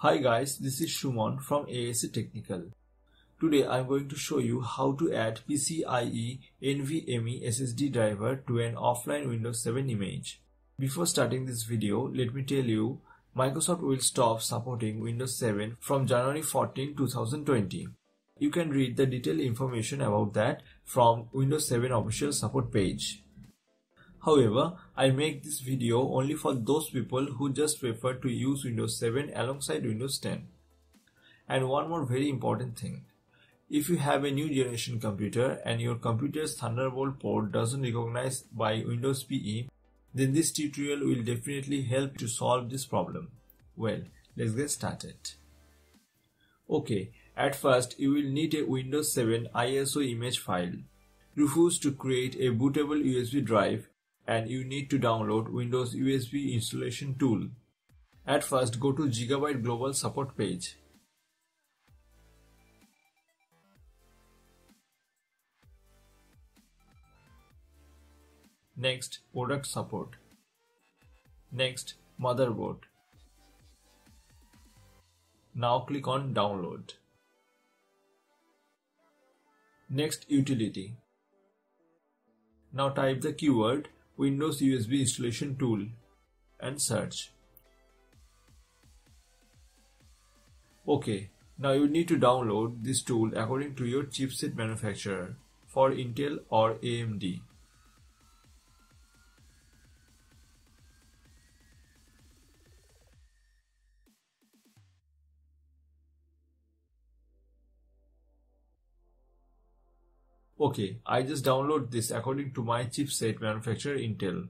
Hi guys, this is Shumon from ASA Technical. Today I am going to show you how to add PCIe NVMe SSD driver to an offline Windows 7 image. Before starting this video, let me tell you Microsoft will stop supporting Windows 7 from January 14, 2020. You can read the detailed information about that from Windows 7 official support page. However, I make this video only for those people who just prefer to use Windows 7 alongside Windows 10. And one more very important thing. If you have a new generation computer and your computer's Thunderbolt port doesn't recognize by Windows PE, then this tutorial will definitely help to solve this problem. Well, let's get started. Okay, at first you will need a Windows 7 ISO image file. Rufus to create a bootable USB drive and you need to download Windows USB installation tool. At first go to Gigabyte Global support page. Next product support. Next motherboard. Now click on download. Next utility. Now type the keyword Windows USB installation tool and search. OK, now you need to download this tool according to your chipset manufacturer for Intel or AMD. Okay, I just download this according to my chipset manufacturer Intel.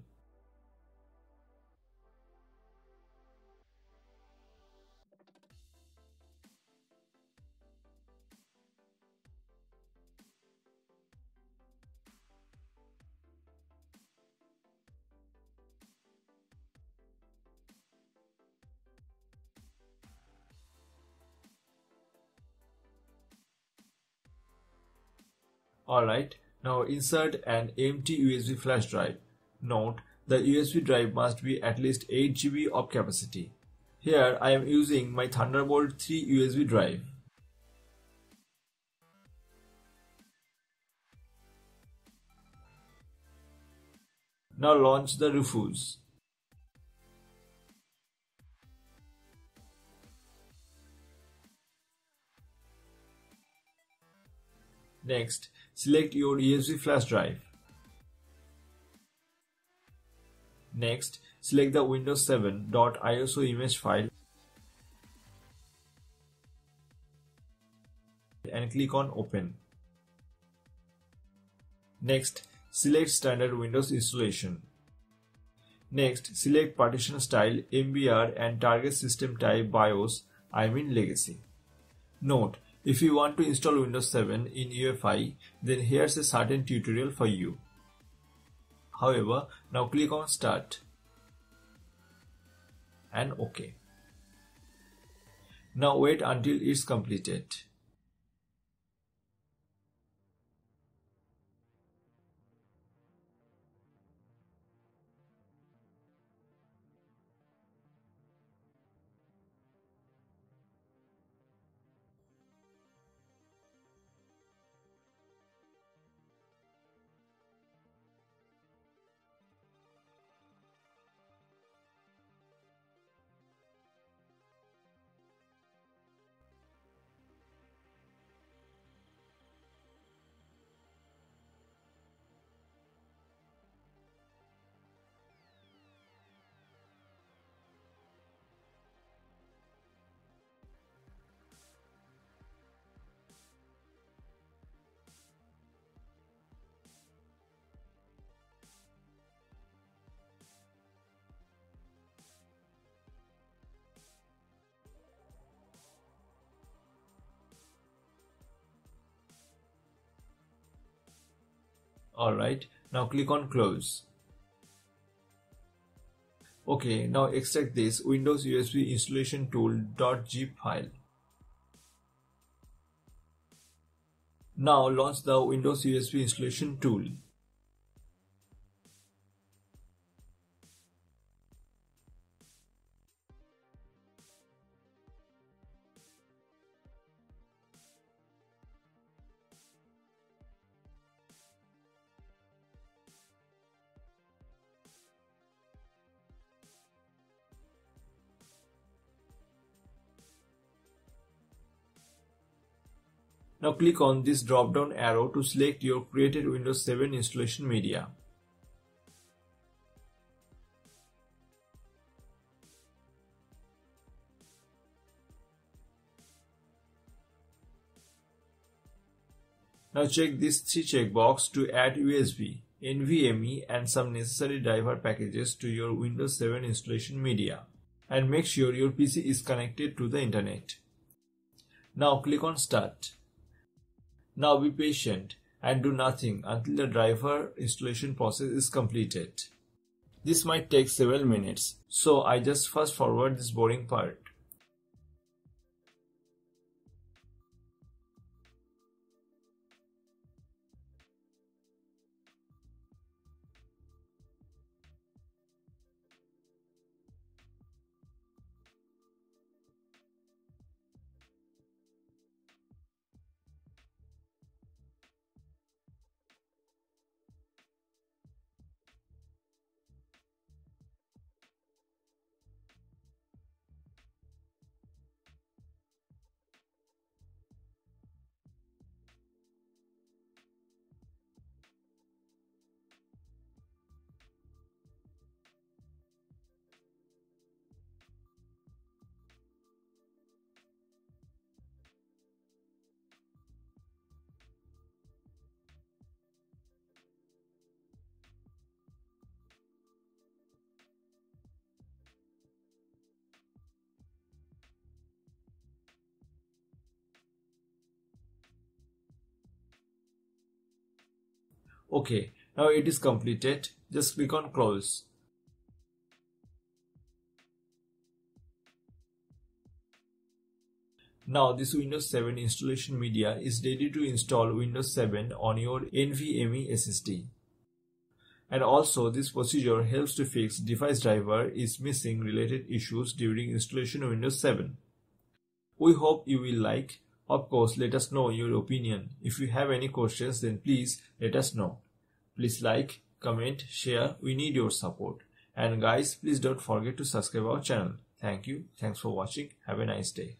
Alright, now insert an empty USB flash drive. Note, the USB drive must be at least 8 GB of capacity. Here I am using my Thunderbolt 3 USB drive. Now launch the Rufus. Next, select your USB flash drive. Next, select the Windows 7.iso image file and click on Open. Next, select Standard Windows installation. Next, select partition style MBR and target system type BIOS, I mean legacy. Note, if you want to install Windows 7 in UEFI, then here's a certain tutorial for you. However, now click on Start and OK. Now wait until it's completed. Alright, now click on close. Okay, now extract this Windows USB installation tool .zip file. Now launch the Windows USB installation tool. Now click on this drop down arrow to select your created Windows 7 installation media. Now check this three checkbox to add USB, NVMe and some necessary driver packages to your Windows 7 installation media and make sure your PC is connected to the internet. Now click on start. Now be patient and do nothing until the driver installation process is completed. This might take several minutes, so I just fast forward this boring part. Okay, now it is completed. Just click on close. Now this Windows 7 installation media is ready to install Windows 7 on your NVMe SSD. And also this procedure helps to fix device driver is missing related issues during installation of Windows 7. We hope you will like of course, let us know your opinion. If you have any questions, then please let us know. Please like, comment, share. We need your support. And guys, please don't forget to subscribe our channel. Thank you. Thanks for watching. Have a nice day.